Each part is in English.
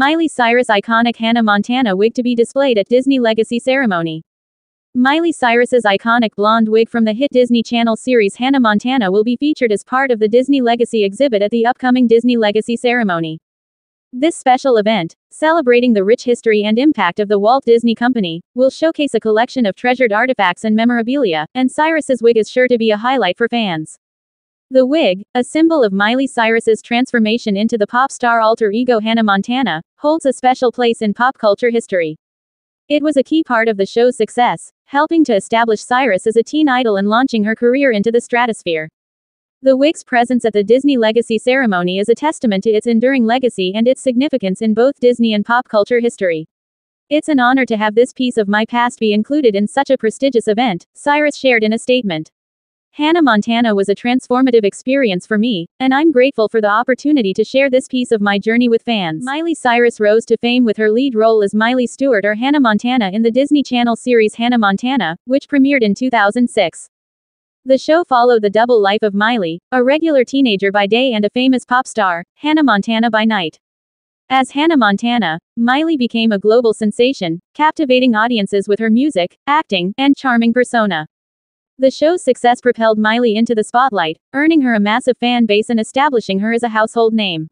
Miley Cyrus iconic Hannah Montana wig to be displayed at Disney Legacy ceremony. Miley Cyrus's iconic blonde wig from the hit Disney Channel series Hannah Montana will be featured as part of the Disney Legacy exhibit at the upcoming Disney Legacy ceremony. This special event, celebrating the rich history and impact of the Walt Disney Company, will showcase a collection of treasured artifacts and memorabilia, and Cyrus's wig is sure to be a highlight for fans. The wig, a symbol of Miley Cyrus's transformation into the pop star alter ego Hannah Montana, holds a special place in pop culture history. It was a key part of the show's success, helping to establish Cyrus as a teen idol and launching her career into the stratosphere. The wig's presence at the Disney Legacy ceremony is a testament to its enduring legacy and its significance in both Disney and pop culture history. It's an honor to have this piece of my past be included in such a prestigious event, Cyrus shared in a statement. Hannah Montana was a transformative experience for me, and I'm grateful for the opportunity to share this piece of my journey with fans. Miley Cyrus rose to fame with her lead role as Miley Stewart or Hannah Montana in the Disney Channel series Hannah Montana, which premiered in 2006. The show followed the double life of Miley, a regular teenager by day and a famous pop star, Hannah Montana by night. As Hannah Montana, Miley became a global sensation, captivating audiences with her music, acting, and charming persona. The show's success propelled Miley into the spotlight, earning her a massive fan base and establishing her as a household name.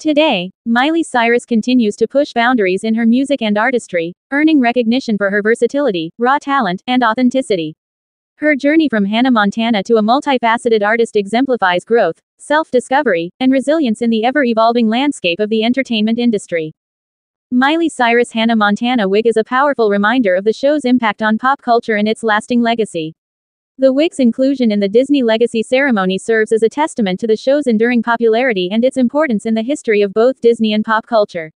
Today, Miley Cyrus continues to push boundaries in her music and artistry, earning recognition for her versatility, raw talent, and authenticity. Her journey from Hannah Montana to a multifaceted artist exemplifies growth, self discovery, and resilience in the ever evolving landscape of the entertainment industry. Miley Cyrus Hannah Montana wig is a powerful reminder of the show's impact on pop culture and its lasting legacy. The wig's inclusion in the Disney Legacy ceremony serves as a testament to the show's enduring popularity and its importance in the history of both Disney and pop culture.